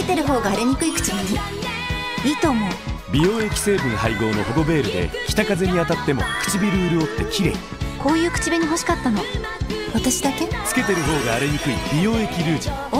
けてる方が荒れにくい口紅いいと思う。美容液成分配合の保護ベールで北風に当たっても唇潤って綺麗。こういう口紅欲しかったの。私だけ？つけてる方が荒れにくい美容液ルージュ。